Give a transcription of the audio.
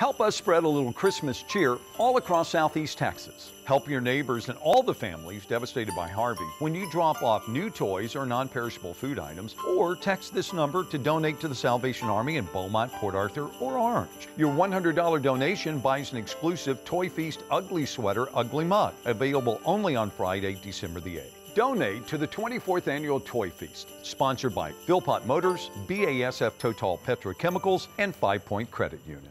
Help us spread a little Christmas cheer all across Southeast Texas. Help your neighbors and all the families devastated by Harvey when you drop off new toys or non perishable food items, or text this number to donate to the Salvation Army in Beaumont, Port Arthur, or Orange. Your $100 donation buys an exclusive Toy Feast Ugly Sweater Ugly Mug, available only on Friday, December the 8th. Donate to the 24th Annual Toy Feast, sponsored by Philpott Motors, BASF Total Petrochemicals, and Five Point Credit Union.